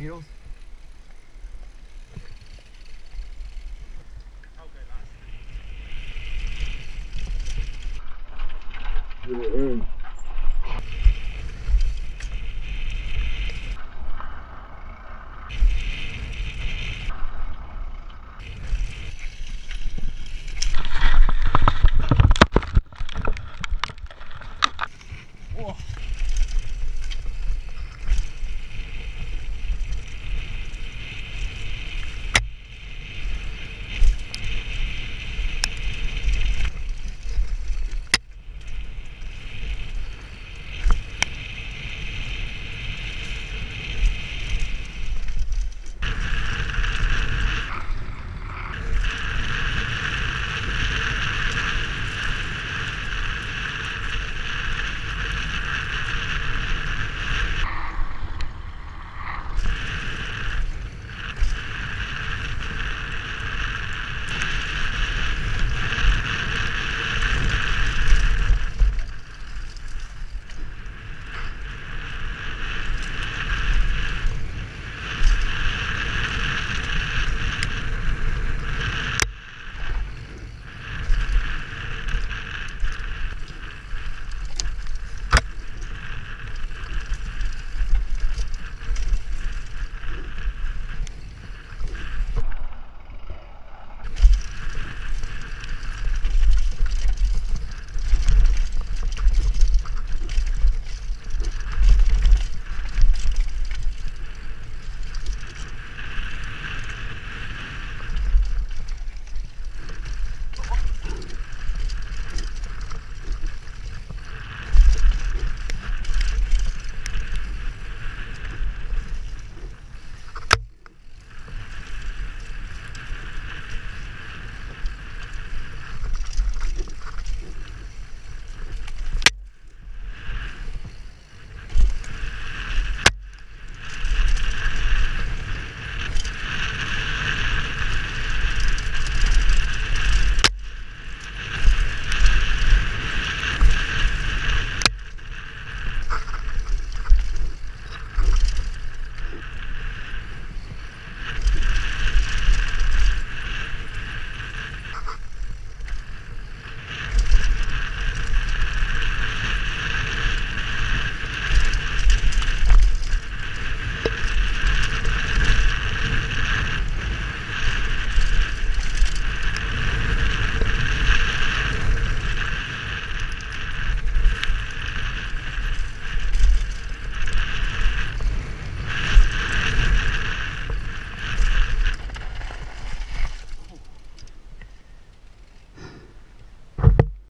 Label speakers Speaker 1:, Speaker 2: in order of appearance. Speaker 1: torpedoes.
Speaker 2: Okay, nice.